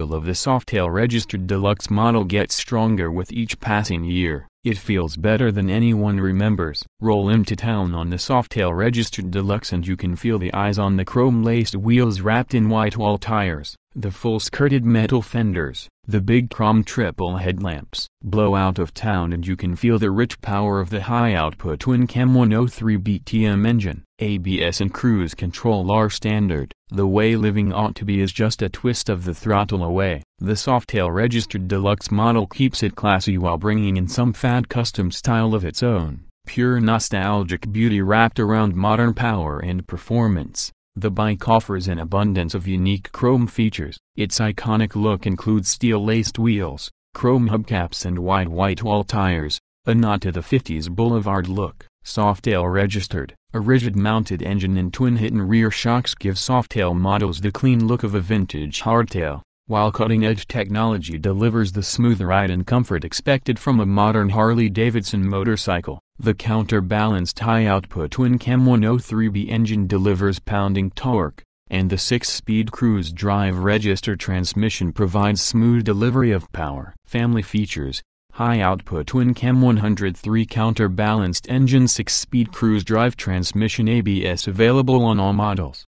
of the Softail registered deluxe model gets stronger with each passing year. It feels better than anyone remembers. Roll into town on the Softail registered deluxe and you can feel the eyes on the chrome-laced wheels wrapped in white wall tires, the full-skirted metal fenders, the big chrome triple headlamps. Blow out of town and you can feel the rich power of the high-output twin-cam 103 BTM engine. ABS and cruise control are standard. The way living ought to be is just a twist of the throttle away. The Softail registered deluxe model keeps it classy while bringing in some fad custom style of its own. Pure nostalgic beauty wrapped around modern power and performance. The bike offers an abundance of unique chrome features. Its iconic look includes steel-laced wheels, chrome hubcaps and wide white wall tires, a nod to the 50s boulevard look. Softail registered, a rigid-mounted engine and twin-hidden rear shocks give Softail models the clean look of a vintage hardtail, while cutting-edge technology delivers the smooth ride and comfort expected from a modern Harley-Davidson motorcycle. The counterbalanced high-output twin-cam 103B engine delivers pounding torque, and the 6-speed cruise drive register transmission provides smooth delivery of power. Family features High-output twin-cam 103 counterbalanced engine 6-speed cruise drive transmission ABS available on all models.